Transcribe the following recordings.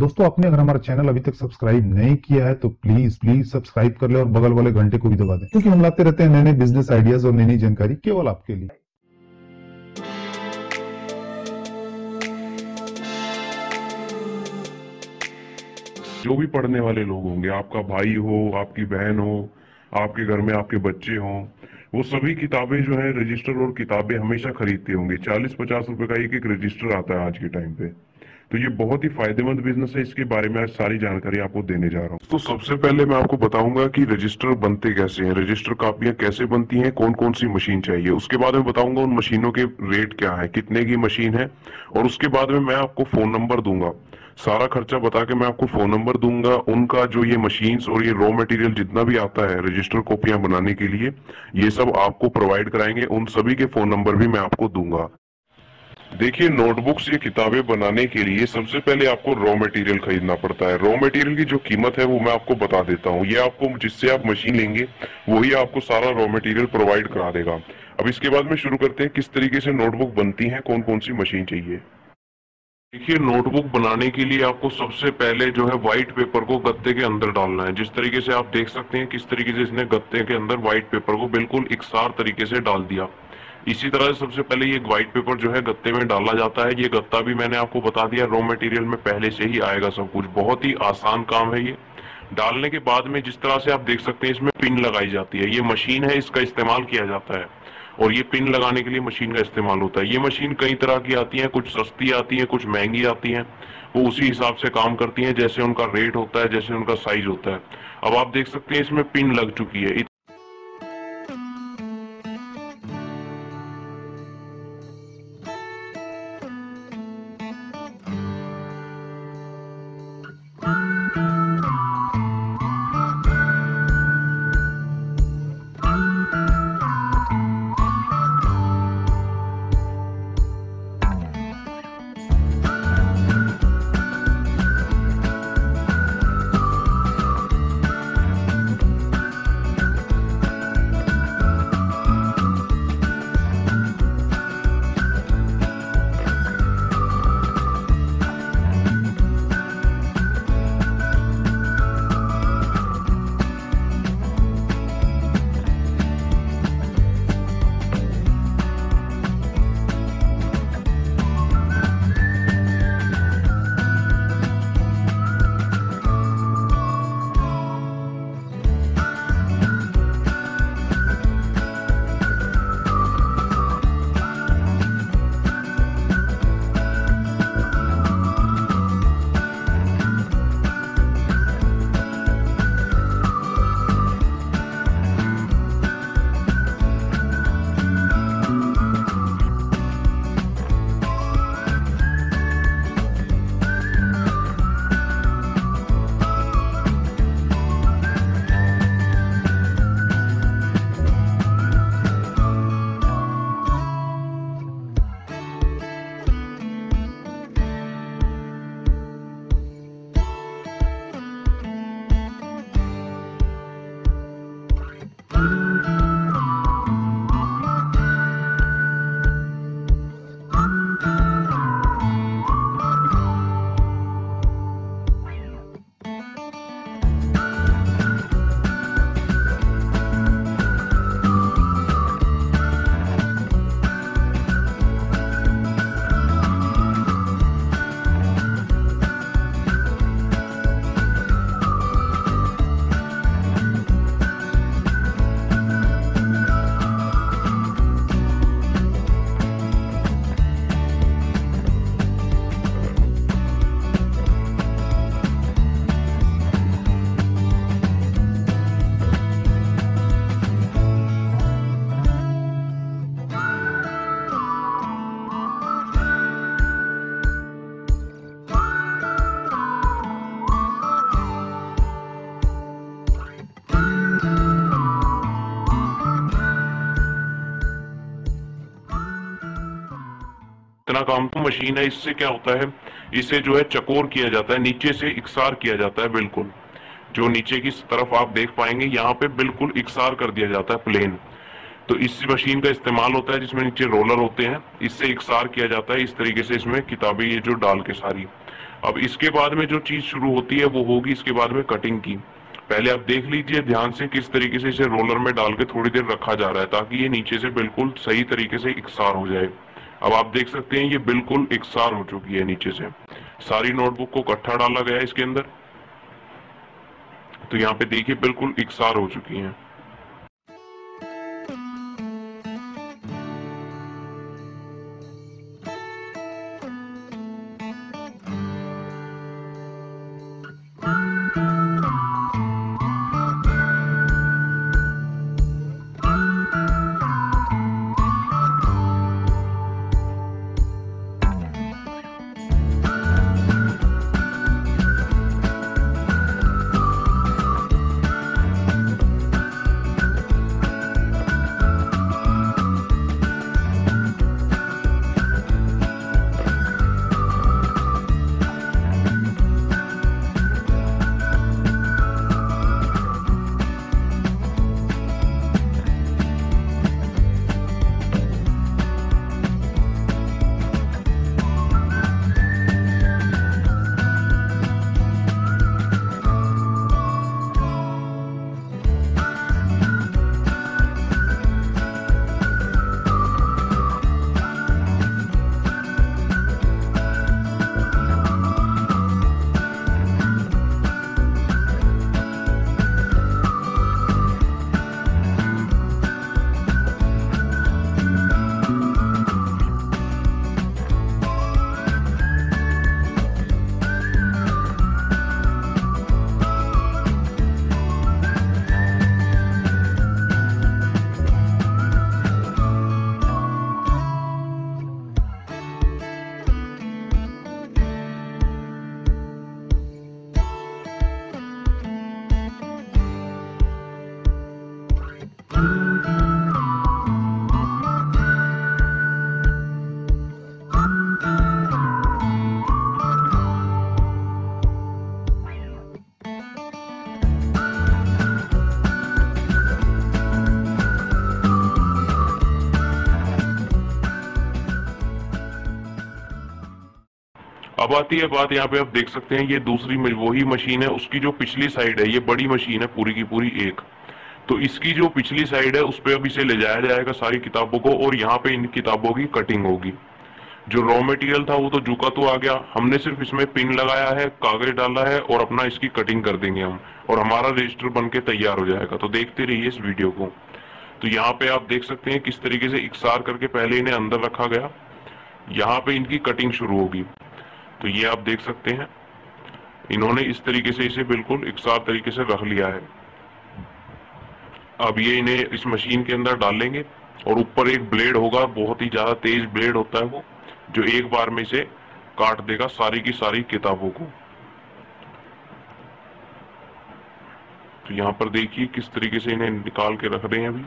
दोस्तों, आपने अगर हमारा चैनल अभी तक सब्सक्राइब नहीं किया है तो प्लीज़ प्लीज़ सब्सक्राइब कर ले और बगल वाले घंटे को भी दबा दें, क्योंकि हम लाते रहते हैं नए नए बिज़नेस आइडियाज़ और नई नई जानकारी केवल आपके लिए। जो भी पढ़ने वाले लोग होंगे, आपका भाई हो, आपकी बहन हो, आपके घर में आपके बच्चे हों, वो सभी किताबें जो है रजिस्टर और किताबें हमेशा खरीदते होंगे। चालीस पचास रुपए का एक एक रजिस्टर आता है आज के टाइम पे। तो ये बहुत ही फ़ायदेमंद बिज़नेस है। इसके बारे में आज सारी जानकारी आपको देने जा रहा हूँ। तो सबसे पहले मैं आपको बताऊँगा कि रजिस्टर बनते कैसे हैं रजिस्टर कापियाँ कैसे बनती हैं कौन कौन सी मशीन चाहिए। उसके बाद में बताऊँगा उन मशीनों के रेट क्या है, कितने की मशीन है। और उसके बाद में मैं आपको फ़ोन नंबर दूँगा। सारा खर्चा बता के मैं आपको फ़ोन नंबर दूँगा। उनका जो ये मशीन्स और ये रॉ मटेरियल जितना भी आता है रजिस्टर कॉपियाँ बनाने के लिए, ये सब आपको प्रोवाइड कराएँगे। उन सभी के फ़ोन नंबर भी मैं आपको दूँगा। देखिए नोटबुक्स ये किताबें बनाने के लिए सबसे पहले आपको रॉ मटेरियल खरीदना पड़ता है। रॉ मटेरियल की जो कीमत है वो मैं आपको बता देता हूँ। ये आपको जिससे आप मशीन लेंगे, वही आपको सारा रॉ मटेरियल प्रोवाइड करा देगा। अब इसके बाद में शुरू करते हैं, किस तरीके से नोटबुक बनती है कौन कौन सी मशीन चाहिए। देखिए नोटबुक बनाने के लिए आपको सबसे पहले जो है व्हाइट पेपर को गत्ते के अंदर डालना है। जिस तरीके से आप देख सकते हैं, किस तरीके से इसने गत्ते के अंदर व्हाइट पेपर को बिल्कुल इकसार तरीके से डाल दिया। इसी तरह सबसे पहले ये व्हाइट पेपर जो है गत्ते में डाला जाता है। ये गत्ता भी मैंने आपको बता दिया रॉ मटेरियल में पहले से ही आएगा सब कुछ। बहुत ही आसान काम है ये। डालने के बाद में जिस तरह से आप देख सकते हैं, इसमें पिन लगाई जाती है। ये मशीन है, इसका इस्तेमाल किया जाता है। और ये पिन लगाने के लिए मशीन का इस्तेमाल होता है। ये मशीन कई तरह की आती है, कुछ सस्ती आती है, कुछ महँगी आती है। वो उसी हिसाब से काम करती हैं, जैसे उनका रेट होता है, जैसे उनका साइज़ होता है। अब आप देख सकते हैं, इसमें पिन लग चुकी है। इतना काम तो मशीन है, इससे क्या होता है? इसे जो है चकोर किया जाता है, नीचे से इकसार किया जाता है, बिल्कुल। जो नीचे की तरफ़ आप देख पाएँगे, यहाँ पे बिल्कुल इकसार कर दिया जाता है, प्लेन। तो इस मशीन का इस्तेमाल होता है, जिसमें नीचे रोलर होते हैं, इससे इकसार किया जाता है, इस तरीके से इसमें किताबें ये जो डाल के सारी। अब इसके बाद में जो चीज़ शुरू होती है, वो होगी इसके बाद में कटिंग की। पहले आप देख लीजिए ध्यान से किस तरीके से इसे रोलर में डाल के थोड़ी देर रखा जा रहा है, ताकि ये नीचे से बिल्कुल सही तरीके से इकसार हो जाए। अब आप देख सकते हैं, ये बिल्कुल इकसार हो चुकी है नीचे से। सारी नोटबुक को कट्ठा डाला गया है इसके अंदर। तो यहाँ पे देखिए, बिल्कुल इकसार हो चुकी हैं। अब आती है बात यहाँ पे आप देख सकते हैं, ये दूसरी वही मशीन है, उसकी जो पिछली साइड है, ये बड़ी मशीन है पूरी की पूरी एक। तो इसकी जो पिछली साइड है, उस पर अब इसे ले जाया जाएगा सारी किताबों को, और यहाँ पे इन किताबों की कटिंग होगी। जो रॉ मटेरियल था, वो तो झुका तो आ गया। हमने सिर्फ़ इसमें पिन लगाया है, कागज़ डाला है, और अपना इसकी कटिंग कर देंगे हम, और हमारा रजिस्टर बन के तैयार हो जाएगा। तो देखते रहिए इस वीडियो को। तो यहाँ पे आप देख सकते हैं किस तरीके से इकसार करके पहले इन्हें अंदर रखा गया। यहाँ पे इनकी कटिंग शुरू होगी। तो ये आप देख सकते हैं। इन्होंने इस तरीके से इसे बिल्कुल इकसार तरीके से रख लिया है। अब ये इन्हें इस मशीन के अंदर डालेंगे और ऊपर एक ब्लेड होगा, बहुत ही ज़्यादा तेज ब्लेड होता है वो, जो एक बार में इसे काट देगा सारी की सारी किताबों को। तो यहाँ पर देखिए किस तरीके से इन्हें निकाल के रख रहे हैं अभी।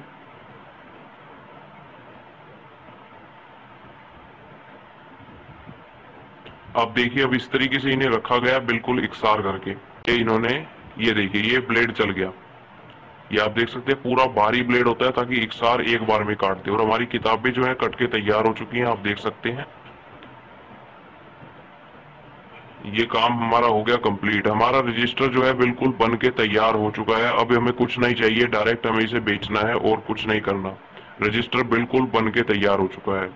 अब देखिए, अब इस तरीके से इन्हें रखा गया बिल्कुल इकसार करके। ये इन्होंने, ये देखिए, ये ब्लेड चल गया। ये आप देख सकते हैं, पूरा भारी ब्लेड होता है ताकि इकसार एक बार में काट दे। और हमारी किताबें जो है, कट के तैयार हो चुकी हैं, आप देख सकते हैं। ये काम हमारा हो गया कंप्लीट। हमारा रजिस्टर जो है, बिल्कुल बन के तैयार हो चुका है। अब हमें कुछ नहीं चाहिए, डायरेक्ट हमें इसे बेचना है और कुछ नहीं करना। रजिस्टर बिल्कुल बन के तैयार हो चुका है।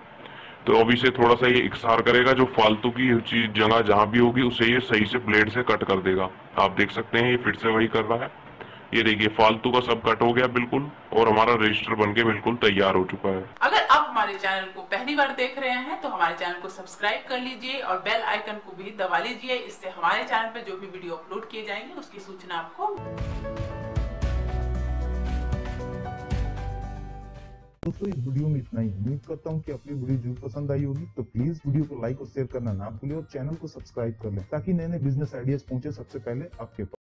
तो अब इसे थोड़ा सा ये इकसार करेगा, जो फालतू की चीज़, जगह जहाँ भी होगी, उसे ये सही से ब्लेड से कट कर देगा। आप देख सकते हैं, ये फिर से वही कर रहा है। ये देखिए फालतू का सब कट हो गया बिल्कुल और हमारा रजिस्टर बन के बिल्कुल तैयार हो चुका है। अगर आप हमारे चैनल को पहली बार देख रहे हैं तो हमारे चैनल को सब्सक्राइब कर लीजिए और बेल आइकन को भी दबा लीजिए। इससे हमारे चैनल पे जो भी वीडियो अपलोड किए जाएँगे उसकी सूचना आपको दोस्तों इस वीडियो में इतना ही। उम्मीद करता हूँ कि आपको ये वीडियो ज़रूर पसंद आई होगी। तो प्लीज़ वीडियो को लाइक और शेयर करना ना भूलिए और चैनल को सब्सक्राइब कर लें ताकि नए नए बिज़नेस आइडियाज़ पहुँचे सबसे पहले आपके पास।